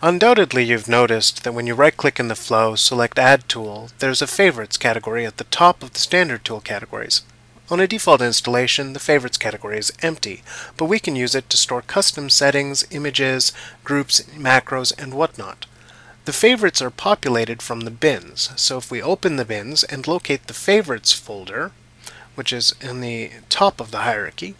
Undoubtedly you've noticed that when you right-click in the flow, select Add Tool, there's a Favorites category at the top of the Standard Tool categories. On a default installation, the Favorites category is empty, but we can use it to store custom settings, images, groups, macros, and whatnot. The favorites are populated from the bins, so if we open the bins and locate the Favorites folder, which is in the top of the hierarchy,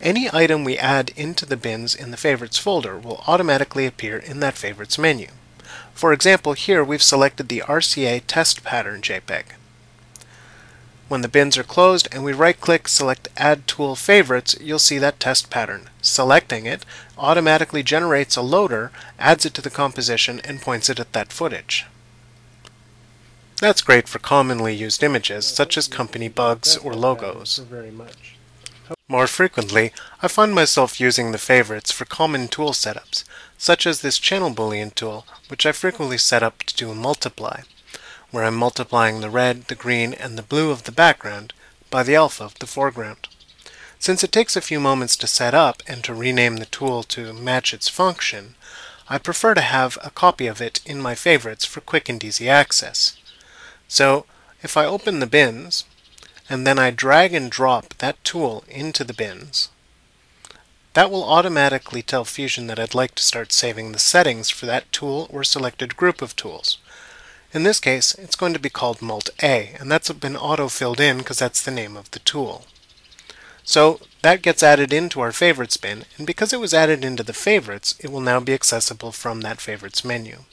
any item we add into the bins in the Favorites folder will automatically appear in that Favorites menu. For example, here we've selected the RCA test pattern JPEG. When the bins are closed and we right-click select Add Tool Favorites, you'll see that test pattern. Selecting it automatically generates a loader, adds it to the composition, and points it at that footage. That's great for commonly used images, such as company bugs or logos. More frequently, I find myself using the favorites for common tool setups, such as this channel boolean tool, which I frequently set up to do multiply, where I'm multiplying the red, the green, and the blue of the background by the alpha of the foreground. Since it takes a few moments to set up and to rename the tool to match its function, I prefer to have a copy of it in my favorites for quick and easy access. So if I open the bins, and then I drag and drop that tool into the bins, that will automatically tell Fusion that I'd like to start saving the settings for that tool or selected group of tools. In this case, it's going to be called Mult-A, and that's been auto-filled in because that's the name of the tool. So that gets added into our favorites bin, and because it was added into the favorites, it will now be accessible from that favorites menu.